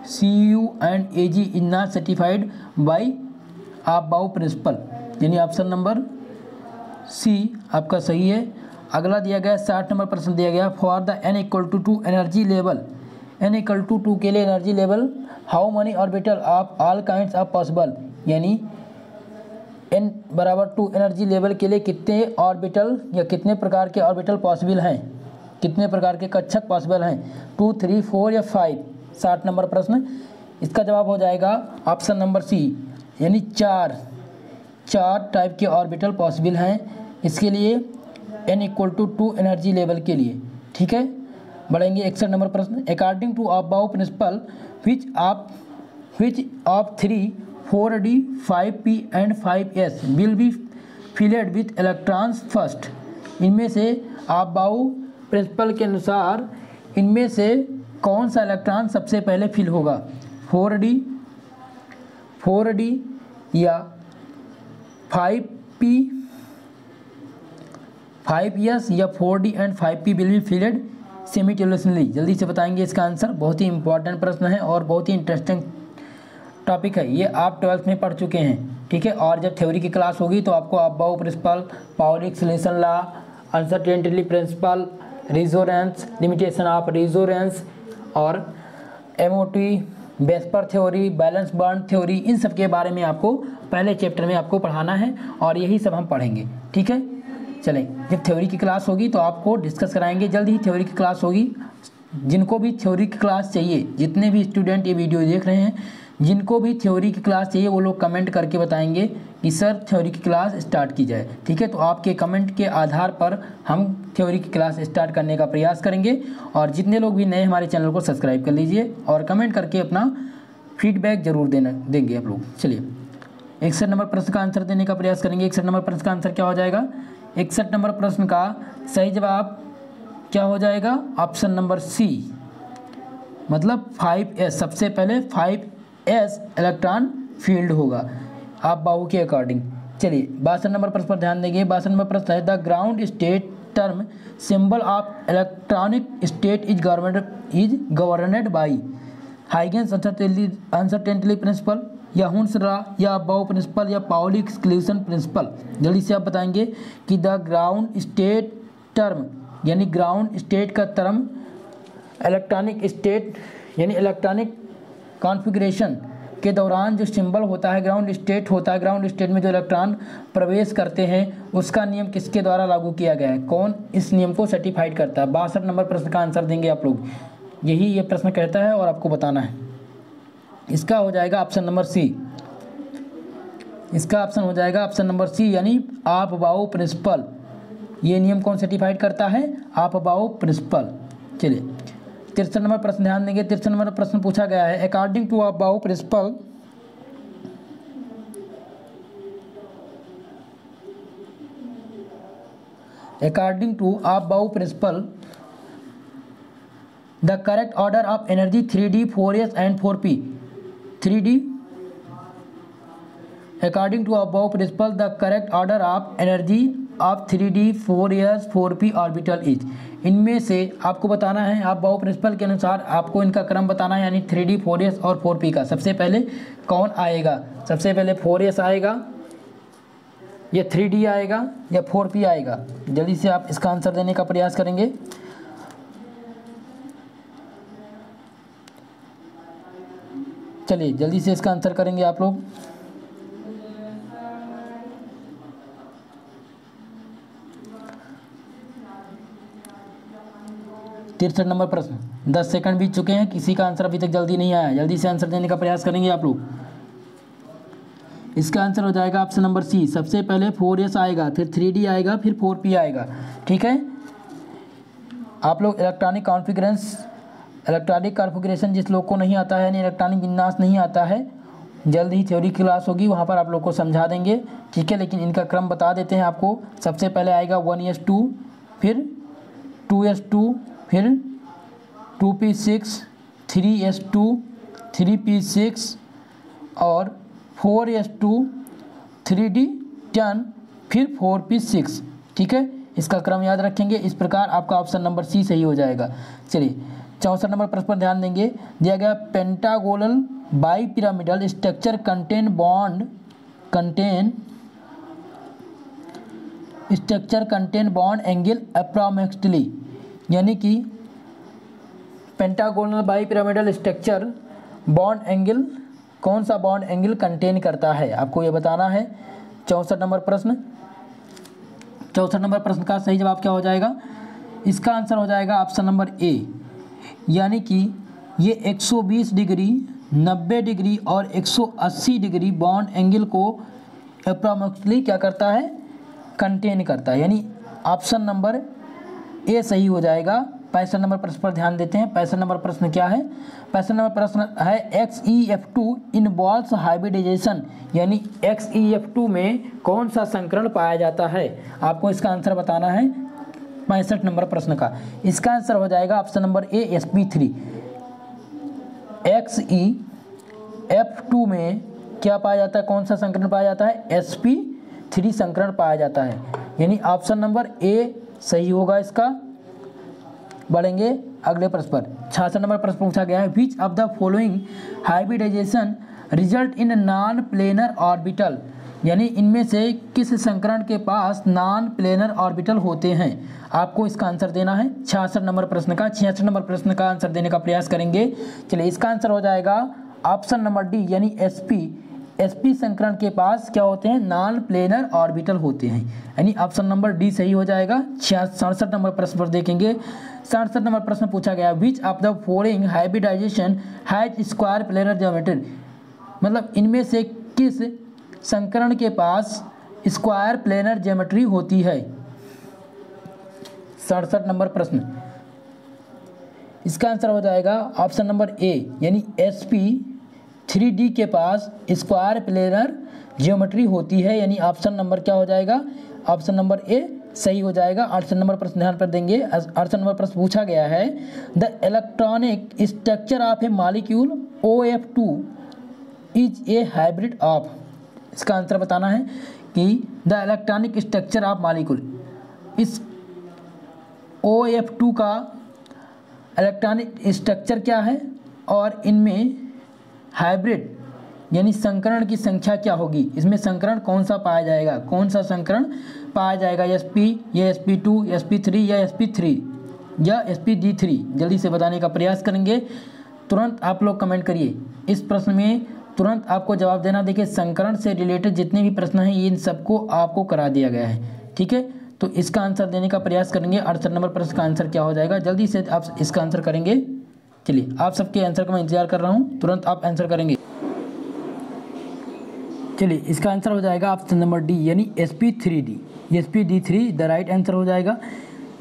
C U and A G is not certified by Aufbau principle, यानी option number सी आपका सही है। अगला दिया गया, साठ नंबर प्रश्न दिया गया for the N equal to two energy level N equal to two के लिए energy level how many orbital of all kind of possible यानी एन बराबर टू एनर्जी लेवल के लिए कितने ऑर्बिटल या कितने प्रकार के ऑर्बिटल पॉसिबल हैं? कितने प्रकार के कक्षक पॉसिबल हैं? टू थ्री फोर या फाइव साठ नंबर प्रश्न। इसका जवाब हो जाएगा ऑप्शन नंबर सी यानी चार। चार टाइप के ऑर्बिटल पॉसिबल हैं। इसके लिए N equal to two energy level के लिए। ठीक है? बढ़ेंगे इकसठ नंबर प्रश्न। अकॉर्डिंग टू आप बाउ प्रिंसिपल विच आप which of three four D five P and five S will be filled with electrons first इनमें से आप बाउ प्रिंसिपल के अनुसार इनमें से कौन सा इलेक्ट्रॉन सबसे पहले फिल होगा? फोर डी फोर डी या फाइव पी, फाइव ईयर्स या four D and five P will be filled simultaneously जल्दी से बताएँगे इसका आंसर। बहुत ही इंपॉर्टेंट प्रश्न है और बहुत ही इंटरेस्टिंग टॉपिक है। ये आप ट्वेल्थ में पढ़ चुके हैं, ठीक है? और जब थ्योरी की क्लास होगी तो आपको Aufbau principle Pauli exclusion law uncertainty principle resonance limitation of resonance और M O T VSEPR theory, valence burn theory, इन सब के बारे में आपको पहले चैप्टर में आपको पढ़ाना है और यही सब हम पढ़ेंगे। ठीक है? चलें, जब थ्योरी की क्लास होगी तो आपको डिस्कस कराएँगे। जल्द ही थ्योरी की क्लास होगी। जिनको भी थ्योरी की क्लास चाहिए, जितने भी स्टूडेंट ये वीडियो देख रहे हैं जिनको भी थ्योरी की क्लास चाहिए, वो लोग कमेंट करके बताएँगे कि सर थ्योरी की क्लास स्टार्ट की जाए। ठीक है? तो आपके कमेंट के आधार पर हम थ्योरी की क्लास स्टार्ट करने का प्रयास करेंगे और जितने लोग भी नए हमारे चैनल को सब्सक्राइब कर लीजिए और कमेंट करके अपना फीडबैक ज़रूर देना, देंगे आप लोग। चलिए इकसठ नंबर प्रश्न का आंसर देने का प्रयास करेंगे। इकसठ नंबर प्रश्न का आंसर क्या हो जाएगा? इकसठ नंबर प्रश्न का सही जवाब क्या हो जाएगा? ऑप्शन नंबर सी मतलब फाइव सबसे पहले फाइव एस इलेक्ट्रॉन फ़ील्ड होगा। आप बाहू के अकॉर्डिंग। चलिए बासठ नंबर प्रश्न पर ध्यान देंगे। बासठ नंबर प्रश्न है, the ground state term symbol of electronic state is government, is governed by Huygens uncertainty principle या हुंसरा या बाउ प्रिंसिपल या पाउली एक्सक्लूसन प्रिंसिपल जल्दी से आप बताएँगे कि द ग्राउंड स्टेट टर्म यानी ग्राउंड स्टेट का टर्म इलेक्ट्रॉनिक स्टेट यानी इलेक्ट्रॉनिक कॉन्फ़िगरेशन के दौरान जो सिंबल होता है ग्राउंड स्टेट होता है ग्राउंड स्टेट में जो इलेक्ट्रॉन प्रवेश करते हैं, उसका नियम किसके द्वारा लागू किया गया है? कौन इस नियम को सर्टिफाइड करता है? बासठ नंबर प्रश्न का आंसर देंगे आप लोग। यही ये प्रश्न कहता है और आपको बताना है। इसका हो जाएगा ऑप्शन नंबर सी इसका ऑप्शन हो जाएगा ऑप्शन नंबर सी यानी आप बाओ प्रिंसिपल ये नियम कौन सर्टिफाइड करता है? आप बाओ प्रिंसिपल चलिए। तिरसठ नंबर प्रश्न, ध्यान देंगे तिरसठ नंबर प्रश्न पूछा गया है। According to Aufbau principle according to Aufbau principle the correct order of energy three d four s and four p three d according to above principle the correct order of energy of three d four s four p orbital is इनमें से आपको बताना है, आप बाओ principal के अनुसार आपको इनका क्रम बताना है, यानी थ्री डी फोर एस और फोर पी का। सबसे पहले कौन आएगा? सबसे पहले फोर एस आएगा, या थ्री डी आएगा, या फोर पी आएगा? जल्दी से आप इसका आंसर देने का प्रयास करेंगे। चलिए, जल्दी से इसका आंसर करेंगे आप लोग। तिरसठ नंबर प्रश्न। दस सेकंड बीत चुके हैं, किसी का आंसर अभी तक जल्दी नहीं आया। जल्दी से आंसर देने का प्रयास करेंगे आप लोग। इसका आंसर हो जाएगा ऑप्शन नंबर सी। सबसे पहले फोर एस आएगा, फिर थ्री डी आएगा, फिर फोर पी आएगा। ठीक है? आप लोग इलेक्ट्रॉनिक कॉन्फिग्रेंस इलेक्ट्रॉनिक कॉन्फिग्रेशन जिस लोग को नहीं आता है, यानी इलेक्ट्रॉनिक विन्यास नहीं आता है, जल्द ही थ्योरी क्लास होगी, वहाँ पर आप लोग को समझा देंगे। ठीक है? लेकिन इनका क्रम बता देते हैं आपको। सबसे पहले आएगा वन एस टू फिर टू एस टू फिर two p six, three s two, three p six और four s two, three d ten, फिर फोर पी सिक्स। ठीक है? इसका क्रम याद रखेंगे। इस प्रकार आपका ऑप्शन नंबर सी सही हो जाएगा। चलिए, चौंसठ नंबर प्रश्न पर ध्यान देंगे। दिया गया pentagonal bipyramidal structure contain bond, contain, structure contain bond angle approximately यानी कि pentagonal bipyramidal structure bond angle कौन सा बॉन्ड एंगल कंटेन करता है? आपको ये बताना है। चौंसठ नंबर प्रश्न। चौंसठ नंबर प्रश्न का सही जवाब क्या हो जाएगा? इसका आंसर हो जाएगा ऑप्शन नंबर ए यानी कि ये 120 डिग्री 90 डिग्री और 180 डिग्री बॉन्ड एंगल को अप्रोक्सीमेटली क्या करता है? कंटेन करता है। यानी ऑप्शन नंबर ए सही हो जाएगा। पैंसठ नंबर प्रश्न पर ध्यान देते हैं। पैंसठ नंबर प्रश्न क्या है? पैंसठ नंबर प्रश्न है X E F two involve hybridization यानी एक्स ई एफ़ टू में कौन सा संकरण पाया जाता है? आपको इसका आंसर बताना है पैंसठ नंबर प्रश्न का। इसका आंसर हो जाएगा option number A s p three X E F two में क्या पाया जाता है? कौन सा संकरण पाया जाता है? एस पी थ्री संकरण पाया जाता है। यानी ऑप्शन नंबर ए सही होगा इसका। बढ़ेंगे अगले प्रश्न पर। छियासठ नंबर प्रश्न पूछा गया है which of the following hybridization result in non planar orbital यानी इनमें से किस संकरण के पास नॉन प्लेनर ऑर्बिटल होते हैं? आपको इसका आंसर देना है। छियासठ नंबर प्रश्न का, छियासठ नंबर प्रश्न का आंसर देने का प्रयास करेंगे। चलिए इसका आंसर हो जाएगा ऑप्शन नंबर डी यानी एस पी एसपी संकरण के पास क्या होते हैं? नॉन प्लेनर ऑर्बिटल होते हैं। यानी ऑप्शन नंबर डी सही हो जाएगा। सड़सठ नंबर प्रश्न पर देखेंगे। सड़सठ नंबर प्रश्न पूछा गया। Which of the following hybridization has square planar geometry मतलब इनमें से किस संकरण के पास स्क्वायर प्लेनर ज्योमेट्री होती है? सड़सठ नंबर प्रश्न। इसका आंसर हो जाएगा ऑप्शन नंबर ए यानी एस पी थ्री डी के पास स्क्वायर प्लेनर जियोमेट्री होती है, यानी ऑप्शन नंबर क्या हो जाएगा? ऑप्शन नंबर ए सही हो जाएगा। अड़सठ नंबर प्रश्न ध्यान पर देंगे। अड़सठ नंबर प्रश्न पूछा गया है। The electronic structure of a molecule O F two is a hybrid of इसका आंसर बताना है कि the electronic structure of molecule इस ओ एफ़ टू का इलेक्ट्रॉनिक स्ट्रक्चर क्या है? और इनमें हाइब्रिड, यानी संकरण की संख्या क्या होगी? इसमें संकरण कौन सा पाया जाएगा? कौन सा संकरण पाया जाएगा? एस पी या s p two s p three या एस पी थ्री या एस पी डी थ्री जल्दी से बताने का प्रयास करेंगे। तुरंत आप लोग कमेंट करिए। इस प्रश्न में तुरंत आपको जवाब देना। देखिए, संकरण से रिलेटेड जितने भी प्रश्न हैं, इन सबको आपको करा दिया गया है। ठीक है? तो इसका आंसर देने का प्रयास करेंगे। अड़सठ नंबर प्रश्न का आंसर क्या हो जाएगा? जल्दी से आप इसका आंसर करेंगे। चलिए, आप सबके आंसर का मैं इंतज़ार कर रहा हूँ। तुरंत आप आंसर करेंगे। चलिए, इसका आंसर हो जाएगा ऑप्शन नंबर डी यानी s p three d s p d three the right answer हो जाएगा।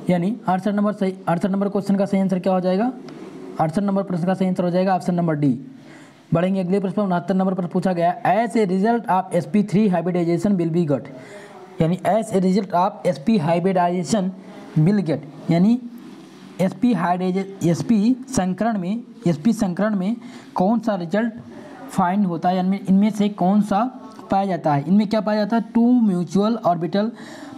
यानी अड़सठ नंबर सही अड़सठ नंबर क्वेश्चन का सही आंसर क्या हो जाएगा? अड़सठ नंबर प्रश्न का सही आंसर हो जाएगा ऑप्शन नंबर डी बढ़ेंगे अगले प्रश्न पर, उनहत्तर नंबर पर पूछा गया। As a result of s p three hybridization will be get यानी as a result of s p hybridization will get यानी s p hybrid s p संकरण में एस पी संकरण में कौन सा रिज़ल्ट फाइंड होता है? यानी इनमें से कौन सा पाया जाता है? इनमें क्या पाया जाता है? Two mutual orbital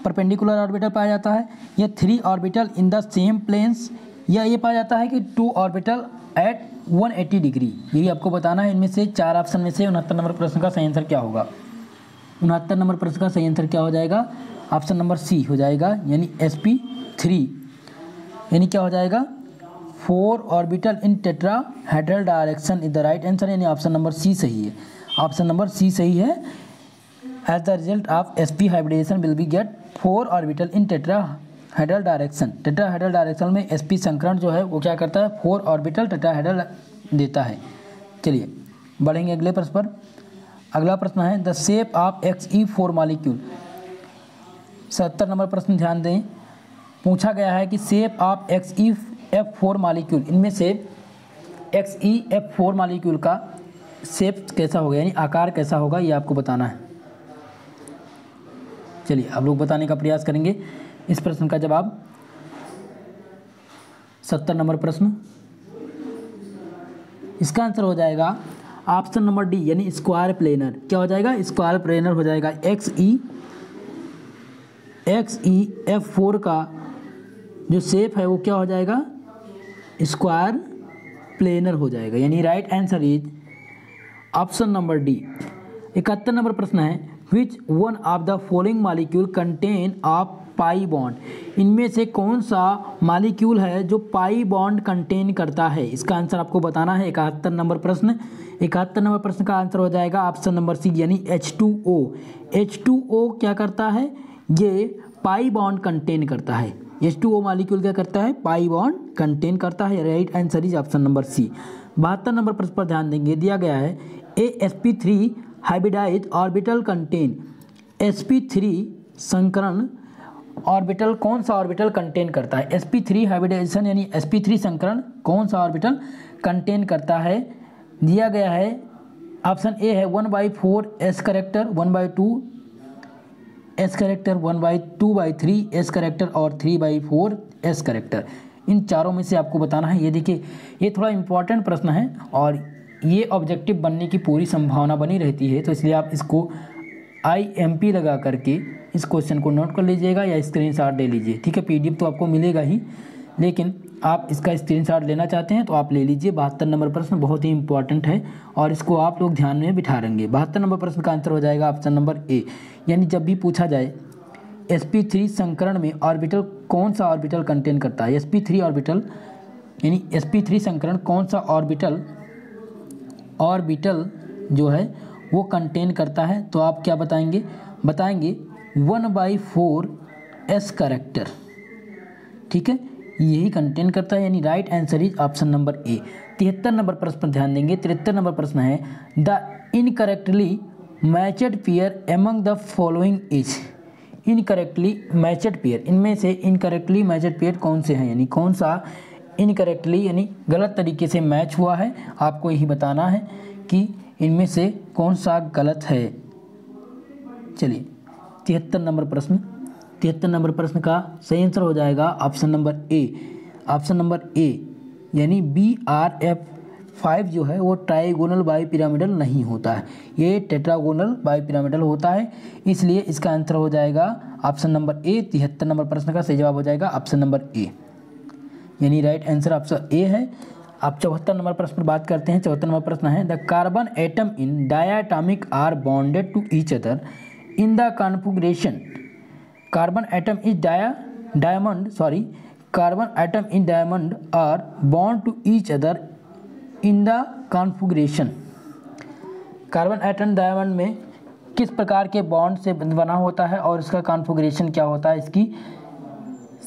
perpendicular orbital पाया जाता है, या three orbital in the same planes या ये पाया जाता है कि टू ऑर्बिटल एट 180 डिग्री ये भी आपको बताना है, इनमें से चार ऑप्शन में से उनहत्तर नंबर प्रश्न का सही आंसर क्या होगा? उनहत्तर नंबर प्रश्न का सही आंसर क्या हो जाएगा? ऑप्शन नंबर सी हो जाएगा, यानी एस पी थ्री यानी क्या हो जाएगा? Four orbital in tetrahedral direction is the right answer, यानी ऑप्शन नंबर सी सही है। ऑप्शन नंबर सी सही है। As the result of s p hybridization will be get four orbital in tetrahedral direction. Tetrahedral direction में S P संकरण जो है, वो क्या करता है? फोर ऑर्बिटल टेट्रा हेडल देता है। चलिए, बढ़ेंगे अगले प्रश्न पर। अगला प्रश्न है, the shape of X E four molecule सत्तर नंबर प्रश्न, ध्यान दें। पूछा गया है कि shape of X E F four molecule इनमें से X E F four molecule का सेप कैसा होगा, यानी आकार कैसा होगा, ये आपको बताना है। चलिए, आप लोग बताने का प्रयास करेंगे। इस प्रश्न का जवाब, सत्तर नंबर प्रश्न। इसका आंसर हो जाएगा, ऑप्शन नंबर डी, यानी स्क्वायर प्लेनर। क्या हो जाएगा? स्क्वायर प्लेनर हो जाएगा X E X E F four का जो शेप है वो क्या हो जाएगा? स्क्वायर प्लेनर हो जाएगा। यानी right answer is option number D इकहत्तर नंबर प्रश्न है which one of the following molecule contain of pi bond इनमें से कौन सा मालिक्यूल है जो पाई बॉन्ड कंटेन करता है? इसका आंसर आपको बताना है। इकहत्तर नंबर प्रश्न। इकहत्तर नंबर प्रश्न का आंसर हो जाएगा ऑप्शन नंबर सी यानी H two O H two O क्या करता है? ये पाई बॉन्ड कंटेन करता है। एच टू ओ मालिक्यूल क्या करता है? पाई बॉन्ड कंटेन करता है right answer is option number C बहत्तर नंबर प्रश्न पर ध्यान देंगे, दिया गया है a s p three hybridize orbital contain s p three संकरण ऑर्बिटल कौन सा ऑर्बिटल कंटेन करता है? एस पी थ्री हाइब्रिडाइजेशन यानी एस पी थ्री संकरण, कौन सा ऑर्बिटल कंटेन करता है? दिया गया है ऑप्शन ए है one by four s character one by two s character one by two by three s character और three by four s character इन चारों में से आपको बताना है, ये देखिए, ये थोड़ा इंपॉर्टेंट प्रश्न है और ये ऑब्जेक्टिव बनने की पूरी संभावना बनी रहती है तो इसलिए आप इसको आई एम पी लगा करके इस क्वेश्चन को नोट कर लीजिएगा या स्क्रीन शॉट ले लीजिए, ठीक है? पीडीएफ तो आपको मिलेगा ही। लेकिन आप इसका स्क्रीन शॉट लेना चाहते हैं तो आप ले लीजिए। बहत्तर नंबर प्रश्न बहुत ही इंपॉर्टेंट है और इसको आप लोग ध्यान में बिठा रहेंगे बहत्तर नंबर प्रश्न का आंसर हो जाएगा ऑप्शन नंबर ए यानी जब भी पूछा जाए एस पी थ्री संकरण में ऑर्बिटल कौन सा ऑर्बिटल कंटेन करता है? एस पी थ्री ऑर्बिटल यानी एस पी थ्री संकरण कौन सा ऑर्बिटल ऑर्बिटल जो है, वो कंटेन करता है? तो आप क्या बताएँगे? बताएँगे one by four s character ठीक है? यही कंटेन करता है, यानी right answer is option number A तिहत्तर नंबर प्रश्न पर ध्यान देंगे, तिहत्तर नंबर प्रश्न है the incorrectly matched pair among the following is incorrectly matched pair इनमें से इनकरेक्टली मैचड पेयर कौन से हैं? यानी कौन सा इनकरेक्टली यानी गलत तरीके से मैच हुआ है? आपको यही बताना है कि इनमें से कौन सा गलत है। चलिए, तिहत्तर नंबर प्रश्न। तिहत्तर नंबर प्रश्न का सही आंसर हो जाएगा option number A. Option number A, यानी बी आर एफ़ फाइव जो है, वो ट्राइगोनल बाई पिरामिडल नहीं होता है। ये टेट्रागोनल बाई पिरामिडल होता है, इसलिए इसका आंसर हो जाएगा ऑप्शन नंबर ए, तिहत्तर नंबर प्रश्न का सही जवाब हो जाएगा ऑप्शन नंबर ए। यानी राइट आंसर ऑप्शन ए है। आप चौहत्तर नंबर प्रश्न पर बात करते हैं। चौहत्तर नंबर प्रश्न है, the carbon atom in diatomic are bonded to each other in the configuration carbon atom is dia diamond sorry carbon atom in diamond are bond to each other in the configuration. Carbon atom diamond में किस प्रकार के bond से बना होता है और इसका कॉन्फ़िगरेशन क्या होता है? इसकी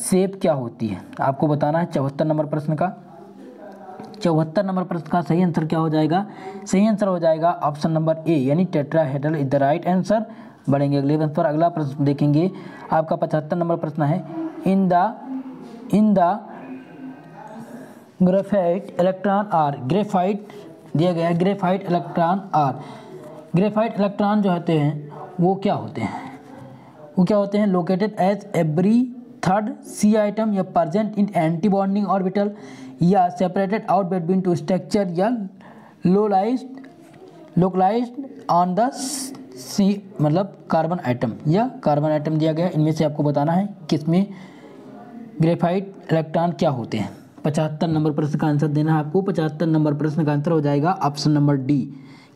सेप क्या होती है? आपको बताना है चौहत्तर नंबर प्रश्न का। चौहत्तर नंबर प्रश्न का सही आंसर क्या हो जाएगा? सही आंसर हो जाएगा ऑप्शन नंबर ए यानी tetrahedral is the right answer बढ़ेंगे अगले प्रश्न पर। अगला प्रश्न देखेंगे। आपका पचहत्तर नंबर प्रश्न है। In the in the graphite electron are. Graphite दिया गया है। Graphite electron are. Graphite electron जो होते हैं, वो क्या होते हैं? वो क्या होते हैं? Located as every third C atom या present in anti bonding orbital या separated out between two structure या लोलाइज लोकलाइज ऑन द सी मतलब कार्बन आइटम या कार्बन आइटम दिया गया, इनमें से आपको बताना है किसमें ग्रेफाइट इलेक्ट्रॉन क्या होते हैं। पचहत्तर नंबर प्रश्न का आंसर देना है आपको। पचहत्तर नंबर प्रश्न का आंसर हो जाएगा ऑप्शन नंबर डी।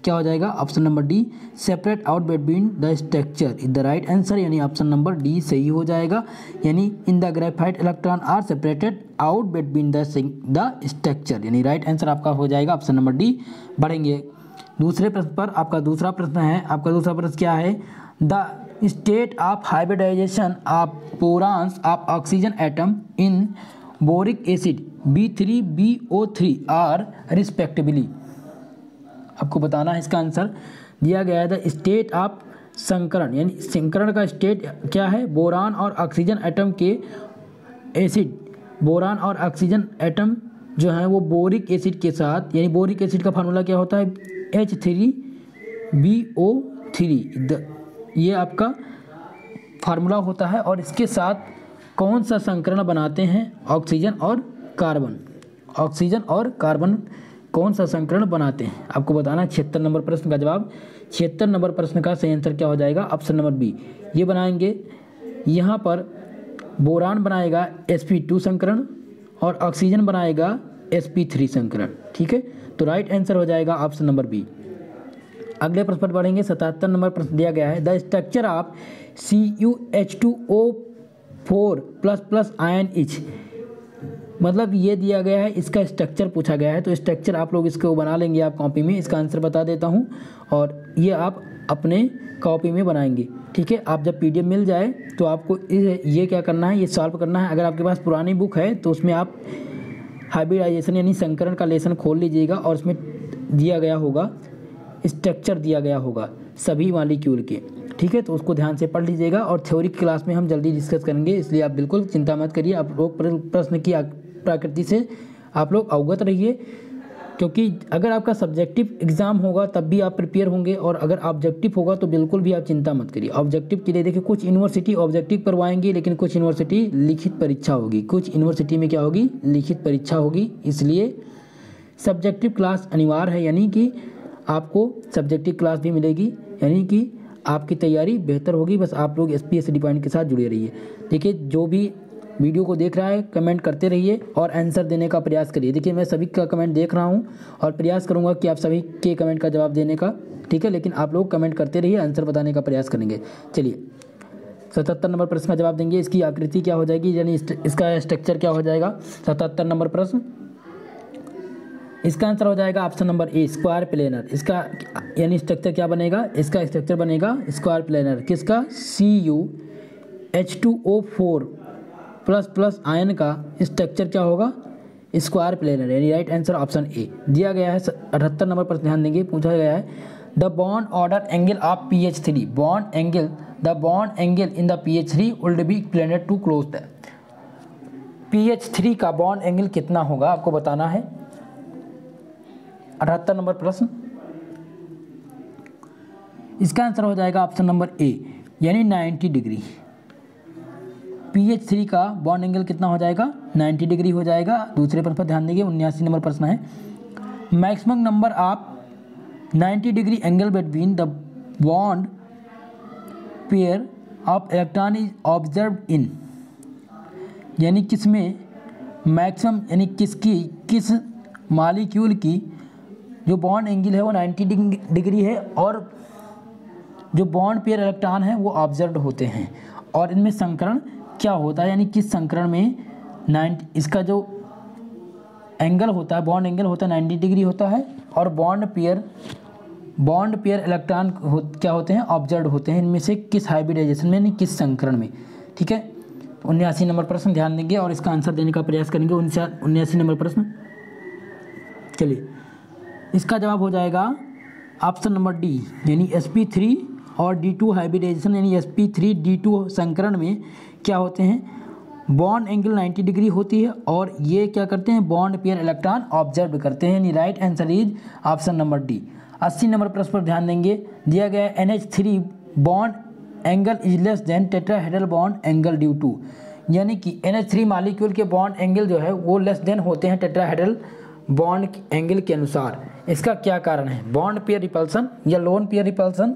क्या हो जाएगा? Option number D separate out between the structure is the right answer यानी ऑप्शन नंबर डी सही हो जाएगा। यानी in the graphite electron are separated out between the the structure यानी राइट आंसर आपका हो जाएगा। ऑप्शन नंबर डी, बढ़ेंगे। दूसरे प्रश्न पर आपका दूसरा प्रश्न है। आपका दूसरा प्रश्न क्या है? The state of hybridization of borons of oxygen atom in boric acid B three B O three are respectively आपको बताना है इसका आंसर। दिया गया है द स्टेट ऑफ़ संकरण, यानी संकरण का स्टेट क्या है? बोरान और ऑक्सीजन एटम के एसिड बोरान और ऑक्सीजन एटम जो है वो बोरिक एसिड के साथ, यानी बोरिक एसिड का फार्मूला क्या होता है? H three B O three ये आपका फार्मूला होता है और इसके साथ कौन सा संकरण बनाते हैं? ऑक्सीजन और कार्बन ऑक्सीजन और कार्बन कौन सा संकरण बनाते हैं? आपको बताना छिहत्तर नंबर प्रश्न का जवाब। छिहत्तर नंबर प्रश्न का सही आंसर क्या हो जाएगा? ऑप्शन नंबर बी ये बनाएँगे। यहाँ पर बोरान बनाएगा एस पी टू संकरण और ऑक्सीजन बनाएगा एस पी थ्री संकरण। ठीक है? तो राइट आंसर हो जाएगा ऑप्शन नंबर बी अगले प्रश्न पर बढ़ेंगे, सतहत्तर नंबर प्रश्न दिया गया है। The structure of C U H two O four plus plus ion which मतलब ये दिया गया है, इसका स्ट्रक्चर पूछा गया है तो स्ट्रक्चर आप लोग इसको बना लेंगे आप कॉपी में। इसका आंसर बता देता हूँ और ये आप अपने कॉपी में बनाएँगे। ठीक है? आप जब पीडीएफ मिल जाए तो आपको ये क्या करना है, ये सॉल्व करना है। अगर आपके पास पुरानी बुक है तो उसमें आप हाइब्रिडाइजेशन यानी संकरण का लेसन खोल लीजिएगा और उसमें दिया गया होगा स्ट्रक्चर दिया गया होगा सभी मालिक्यूल के। ठीक है तो उसको ध्यान से पढ़ लीजिएगा और थ्योरी क्लास में हम जल्दी डिस्कस करेंगे, इसलिए आप बिल्कुल चिंता मत करिए। आप लोग प्रश्न की प्रकृति से आप लोग अवगत रहिए। क्योंकि अगर आपका सब्जेक्टिव एग्ज़ाम होगा, तब भी आप प्रिपेयर होंगे और अगर ऑब्जेक्टिव होगा तो बिल्कुल भी आप चिंता मत करिए। ऑब्जेक्टिव के लिए देखिए, कुछ यूनिवर्सिटी ऑब्जेक्टिव करवाएँगे, लेकिन कुछ यूनिवर्सिटी लिखित परीक्षा होगी। कुछ यूनिवर्सिटी में क्या होगी? लिखित परीक्षा होगी। इसलिए सब्जेक्टिव क्लास अनिवार्य है, यानी कि आपको सब्जेक्टिव क्लास भी मिलेगी, यानी कि आपकी तैयारी बेहतर होगी। बस आप लोग एस पी एस पॉइंट के साथ जुड़े रहिए। देखिए, जो भी वीडियो को देख रहा है, कमेंट करते रहिए और आंसर देने का प्रयास करिए। देखिए, मैं सभी का कमेंट देख रहा हूँ और प्रयास करूँगा कि आप सभी के कमेंट का जवाब देने का, ठीक है? लेकिन आप लोग कमेंट करते रहिए आंसर बताने का प्रयास करेंगे। चलिए, सतहत्तर नंबर प्रश्न का जवाब देंगे। इसकी आकृति क्या हो जाएगी? यानी इसका स्ट्रक्चर क्या हो जाएगा? सतहत्तर नंबर प्रश्न। इसका आंसर हो जाएगा option number A square planar इसका, यानी स्ट्रक्चर क्या बनेगा? इसका स्ट्रक्चर बनेगा स्क्वायर प्लेनर किसका? C U H two O four plus plus ion का स्ट्रक्चर क्या होगा? स्क्वायर प्लेनर यानी राइट आंसर ऑप्शन ए दिया गया है अठहत्तर नंबर पर ध्यान देंगे। पूछा गया है the bond order angle of P H three bond angle the bond angle in the P H three would be planar to close the P H three का बॉन्ड एंगल कितना होगा? आपको बताना है। अठहत्तर नंबर प्रश्न। इसका आंसर हो जाएगा ऑप्शन नंबर ए यानी 90 डिग्री पी एच थ्री का बॉन्ड एंगल कितना हो जाएगा? 90 डिग्री हो जाएगा। दूसरे प्रश्न पर ध्यान देंगे, उन्यासी नंबर प्रश्न है। Maximum number of 90 degree angle between the bond pair of electron is observe in यानी किसमें? मैक्सिमम यानी किसकी? किस मालिक्यूल की? जो बॉन्ड एंगल है वो 90 डिग्री है और जो बॉन्ड पेयर इलेक्ट्रॉन है वो ऑब्ज़र्व होते हैं। और इनमें संकरण क्या होता है? यानी किस संकरण में? नाइन्टी इसका जो एंगल होता है बॉन्ड एंगल होता है नाइन्टी डिग्री होता है और bond pair bond pair electron हो, क्या होते हैं? ऑब्ज़र्व होते हैं। इनमें से किस हाइब्रिडाइजेशन में यानी किस संकरण में? ठीक है? उन्यासी नंबर प्रश्न ध्यान देंगे और इसका आंसर देने का प्रयास करेंगे। उन्यासी नंबर प्रश्न। चलिए इसका जवाब हो जाएगा ऑप्शन नंबर डी यानी एस पी थ्री और डी टू हाइब्रिडाइजेशन यानी s p three d two संकरण में क्या होते हैं? बॉन्ड एंगल 90 डिग्री होती है और ये क्या करते हैं? बॉन्ड पेयर इलेक्ट्रॉन ऑब्ज़र्व करते हैं। यानी right answer is option number D. अस्सी नंबर प्रश्न पर ध्यान देंगे। दिया गया N H three bond angle is less than tetrahedral bond angle due to. यानी कि एन एच थ्री मालिक्यूल के बॉन्ड एंगल जो है, वो लेस देन होते हैं टेट्राहेड्रल बॉन्ड एंगल के अनुसार। इसका क्या कारण है? बॉन्ड पेयर रिपल्सन या लोन पेयर रिपल्सन?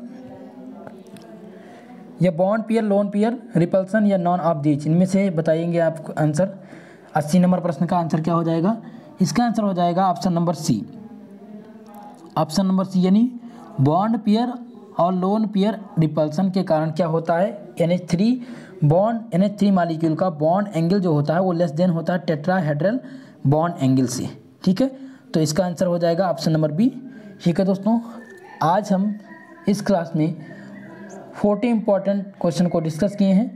या bond pair lone pair repulsion या नॉन ऑफ़ दीज इनमें से बताएँगे आपको आंसर अस्सी नंबर प्रश्न का आंसर क्या हो जाएगा? इसका आंसर हो जाएगा option number C option number C यानी बॉन्ड पियर और लोन पियर रिपल्सन के कारण क्या होता है? N H three bond N H three molecule का बॉन्ड एंगल जो होता है वो लेस देन होता है टेट्राहेड्रल बॉन्ड एंगल से। ठीक है? तो इसका आंसर हो जाएगा ऑप्शन नंबर बी ठीक है दोस्तों, आज हम इस क्लास में फोर्टी इंपॉर्टेंट क्वेश्चन को डिस्कस किए हैं।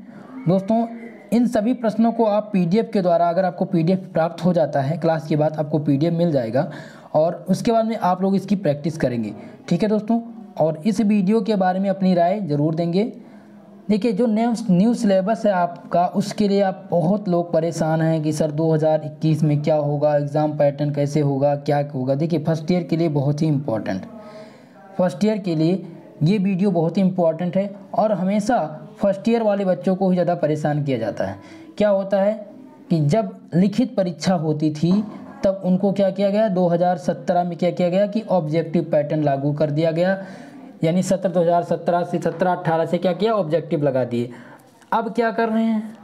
दोस्तों, इन सभी प्रश्नों को आप पीडीएफ के द्वारा, अगर आपको पीडीएफ प्राप्त हो जाता है क्लास के बाद आपको पीडीएफ मिल जाएगा और उसके बाद में आप लोग इसकी प्रैक्टिस करेंगे। ठीक है दोस्तों? और इस वीडियो के बारे में अपनी राय ज़रूर देंगे। देखिए, जो न्यू न्यू सिलेबस है आपका, उसके लिए आप बहुत लोग परेशान हैं कि सर 2021 में क्या होगा एग्ज़ाम पैटर्न कैसे होगा, क्या होगा। देखिए फ़र्स्ट ईयर के लिए बहुत ही इम्पोर्टेंट फ़र्स्ट ईयर के लिए ये वीडियो बहुत ही इंपॉर्टेंट है और हमेशा फ़र्स्ट ईयर वाले बच्चों को ही ज़्यादा परेशान किया जाता है। क्या होता है कि जब लिखित परीक्षा होती थी, तब उनको क्या किया गया? 2017 में क्या किया गया कि ऑब्जेक्टिव पैटर्न लागू कर दिया गया। यानी सत्र 2017 से सत्रह अट्ठारह से क्या किया? ऑब्जेक्टिव लगा दिए। अब क्या कर रहे हैं?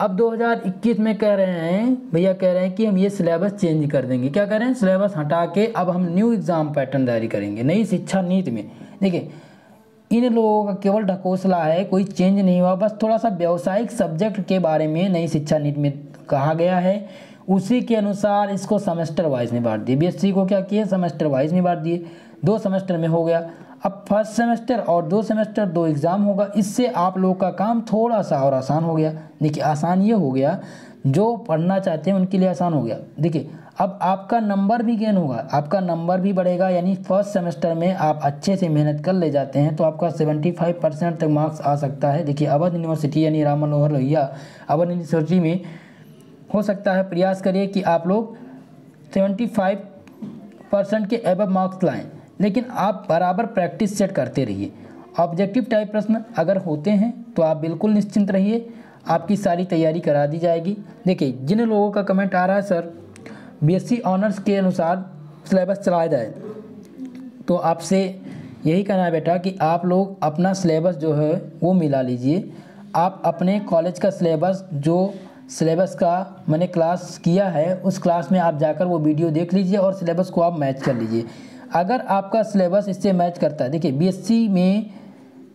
अब 2021 में कह रहे हैं, भैया कह रहे हैं कि हम ये सिलेबस चेंज कर देंगे। क्या कह रहे हैं सिलेबस हटा के अब हम न्यू एग्ज़ाम पैटर्न तैयारी करेंगे, नई शिक्षा नीति में। देखिए इन लोगों का केवल ढकोसला है, कोई चेंज नहीं हुआ, बस थोड़ा सा व्यवसायिक सब्जेक्ट के बारे में नई शिक्षा नीति में कहा गया है। उसी के अनुसार इसको सेमेस्टर वाइज में बांट दिए। बीएससी को क्या किए? सेमेस्टर वाइज में बांट दिए। दो सेमेस्टर में हो गया। अब फ़र्स्ट सेमेस्टर और दो सेमेस्टर दो एग्ज़ाम होगा। इससे आप लोग का काम थोड़ा सा और आसान हो गया। देखिए, आसान ये हो गया, जो पढ़ना चाहते हैं उनके लिए आसान हो गया। देखिए अब आपका नंबर भी गेन होगा। आपका नंबर भी बढ़ेगा, यानी फ़र्स्ट सेमेस्टर में आप अच्छे से मेहनत कर ले जाते हैं तो आपका 75 परसेंट तक मार्क्स आ सकता है। देखिए, अवध यूनिवर्सिटी यानी राम मनोहर लोहिया, अवध यूनिवर्सिटी में हो सकता है। प्रयास करिए कि आप लोग 75 परसेंट के एबव मार्क्स लाएँ, लेकिन आप बराबर प्रैक्टिस सेट करते रहिए। ऑब्जेक्टिव टाइप प्रश्न अगर होते हैं तो आप बिल्कुल निश्चिंत रहिए। आपकी सारी तैयारी करा दी जाएगी। देखिए, जिन लोगों का कमेंट आ रहा है सर बीएससी ऑनर्स के अनुसार सिलेबस चलाया जाए। तो आपसे यही कहना है बेटा कि आप लोग अपना सिलेबस जो है, वो मिला लीजिए। आप अपने कॉलेज का सिलेबस जो सिलेबस का मैंने क्लास किया है, उस क्लास में आप जाकर वो वीडियो देख लीजिए और सिलेबस को आप मैच कर लीजिए। अगर आपका सिलेबस इससे मैच करता है, देखिए बीएससी में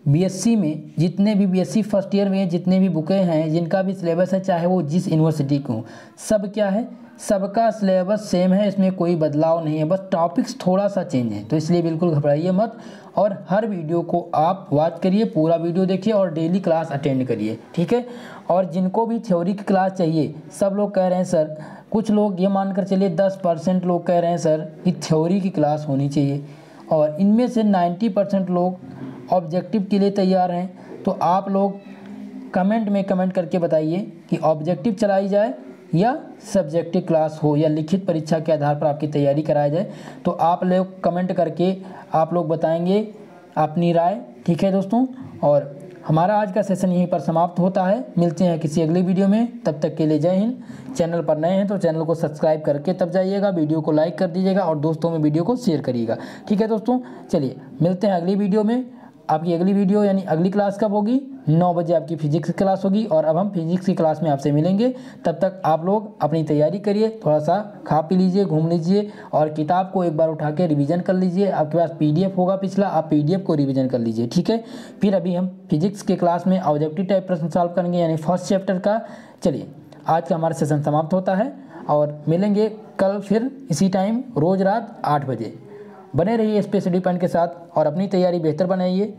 बीएससी में जितने भी बीएससी फ़र्स्ट ईयर में जितने भी बुकें हैं, जिनका भी सिलेबस है, चाहे वो जिस यूनिवर्सिटी को सब क्या है? सबका सिलेबस सेम है, इसमें कोई बदलाव नहीं है, बस टॉपिक्स थोड़ा सा चेंज है। तो इसलिए बिल्कुल घबराइए मत और हर वीडियो को आप वॉच करिए, पूरा वीडियो देखिए और डेली क्लास अटेंड करिए, ठीक है? और जिनको भी थ्योरी की क्लास चाहिए, सब लोग कह रहे हैं, सर, कुछ लोग ये मान कर चलिए, दस परसेंट लोग कह रहे हैं, सर, कि थ्योरी की क्लास होनी चाहिए। और इनमें से नाइन्टी परसेंट लोग ऑब्जेक्टिव के लिए तैयार हैं। तो आप लोग कमेंट में कमेंट करके बताइए कि ऑब्जेक्टिव चलाई जाए या सब्जेक्टिव क्लास हो या लिखित परीक्षा के आधार पर आपकी तैयारी कराई जाए तो आप लोग कमेंट करके आप लोग बताएँगे अपनी राय। ठीक है दोस्तों? और हमारा आज का सेशन यहीं पर समाप्त होता है। मिलते हैं किसी अगले वीडियो में। तब तक के लिए जय हिंद। चैनल पर नए हैं तो चैनल को सब्सक्राइब करके तब जाइएगा। वीडियो को लाइक कर दीजिएगा और दोस्तों में वीडियो को शेयर करिएगा। ठीक है दोस्तों? चलिए, मिलते हैं अगली वीडियो में। आपकी अगली वीडियो यानी अगली क्लास कब होगी? नौ बजे आपकी फिजिक्स की क्लास होगी और अब हम फिजिक्स की क्लास में आपसे मिलेंगे। तब तक आप लोग अपनी तैयारी करिए थोड़ा सा खा पी लीजिए, घूम लीजिए और किताब को एक बार उठा के रिविज़न कर लीजिए। आपके पास पीडीएफ होगा पिछला, आप पीडीएफ को रिविज़न कर लीजिए, ठीक है? फिर अभी हम फिजिक्स के क्लास में ऑब्जेक्टिव टाइप प्रश्न सॉल्व करेंगे, यानी फ़र्स्ट चैप्टर का। चलिए, आज का हमारा सेशन समाप्त होता है और मिलेंगे कल फिर इसी टाइम, रोज़ रात आठ बजे। बने रहिए स्पेस डिपेंड के साथ और अपनी तैयारी बेहतर बनाइए।